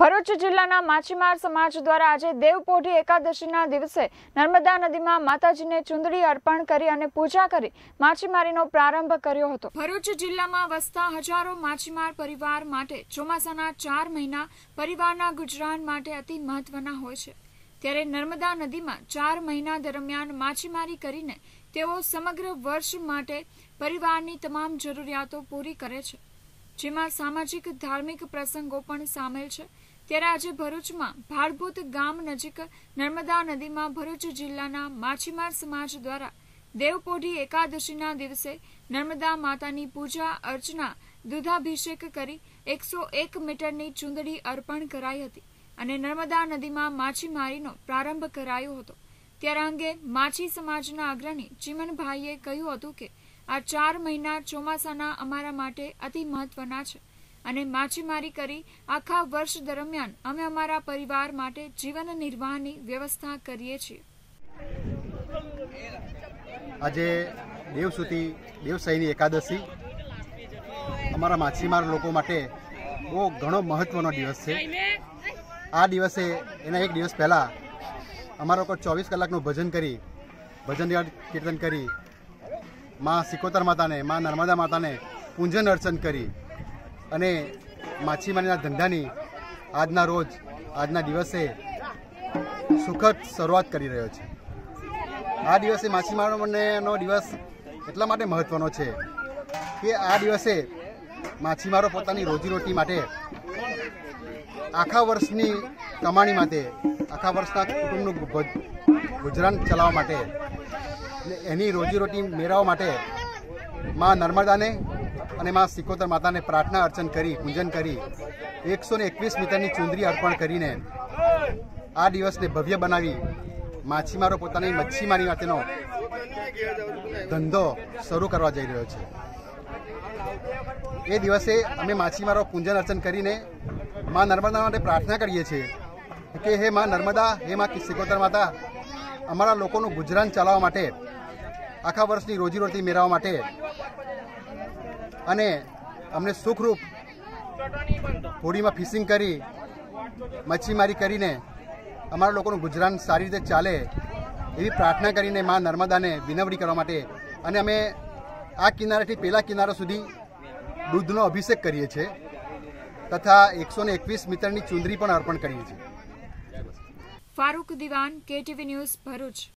ભરૂચ જિલ્લાના માછીમાર સમાજ દ્વારા આજે દેવપોઢી એકાદશીના દિવસે નર્મદા નદીમાં માતાજીને ચુંદડી અર્પણ કરી અને પૂજા કરી માછીમારીનો પ્રારંભ કર્યો હતો. ભરૂચ જિલ્લામાં વસતા હજારો માછીમાર પરિવાર માટે ચોમાસાના ચાર મહિના પરિવારના ગુજરાન માટે અતિ મહત્વના હોય છે. ત્યારે નર્મદા નદીમાં ચાર મહિના દરમિયાન માછીમારી કરીને તેઓ સમગ્ર વર્ષ માટે પરિવારની તમામ જરૂરિયાતો પૂરી કરે છે. જેમાં સામાજિક, ધાર્મિક પ્રસંગો પણ સામેલ છે. ત્યારે આજે ભરૂચમાં ભાડભૂત ગામ નજીક નર્મદા નદીમાં ભરૂચ જિલ્લાના માછીમાર સમાજ દ્વારા દેવપોઢી એકાદશીના દિવસે નર્મદા માતાની પૂજા અર્ચના, દૂધાભિષેક કરી એકસો એક મીટરની ચુંદડી અર્પણ કરાઈ હતી અને નર્મદા નદીમાં માછીમારીનો પ્રારંભ કરાયો હતો. ત્યારે અંગે માછી સમાજના અગ્રણી ચીમનભાઈએ કહ્યું હતું કે આ ચાર મહિના ચોમાસાના અમારા માટે અતિ મહત્વના છે. અને માછીમારી કરી આખા વર્ષ દરમિયાન અમે અમારા પરિવાર માટે જીવન નિર્વાહની વ્યવસ્થા કરીએ છીએ. આજે દેવસુતી દેવસહીની એકાદશી. અમારા માછીમાર લોકો માટે બહુ ઘણો મહત્વનો દિવસ છે. આ દિવસે એના એક દિવસ પહેલાં અમારા લોકો ચોવીસ કલાકનું ભજન કરી, ભજન કીર્તન કરી, માં સિકોતર માતાને, માં નર્મદા માતાને પૂંજન અર્ચન કરી અને માછીમારીના ધંધાની આજના રોજ, આજના દિવસે સુખદ શરૂઆત કરી રહ્યો છે. આ દિવસે માછીમારોનો દિવસ એટલા માટે મહત્વનો છે કે આ દિવસે માછીમારો પોતાની રોજીરોટી માટે આખા વર્ષની કમાણી માટે, આખા વર્ષના કુટુંબનું ગુજરાન ચલાવવા માટે એની રોજીરોટી મેળવવા માટે માં નર્મદાને અને માં સિકોતર માતાને પ્રાર્થના અર્ચન કરી, પૂજન કરી, એકસો ને એકવીસ મીટરની ચુંદરી અર્પણ કરીને આ દિવસને ભવ્ય બનાવી. માછીમારો પોતાની મચ્છીમારી માટેનો ધંધો શરૂ કરવા જઈ રહ્યો છે. એ દિવસે અમે માછીમારો પૂજન અર્ચન કરીને માં નર્મદા માટે પ્રાર્થના કરીએ છીએ કે હે માં નર્મદા, હે માં સિકોતર માતા, અમારા લોકોનું ગુજરાન ચલાવવા માટે, આખા વર્ષની રોજીરોટી મેળવવા માટે અને અમને સુખરૂપ હોડીમાં ફિશિંગ કરી, મચ્છીમારી કરીને અમારા લોકોનું ગુજરાન સારી રીતે ચાલે એવી પ્રાર્થના કરીને મા નર્મદાને વિનવણી કરવા માટે અને અમે આ કિનારેથી પેલા કિનારા સુધી દૂધનો અભિષેક કરીએ છીએ તથા એકસો ને એકવીસ મીટરની ચુંદરી પણ અર્પણ કરીએ છીએ. ફારૂક દિવાન, કેટીવી ન્યૂઝ ભરૂચ.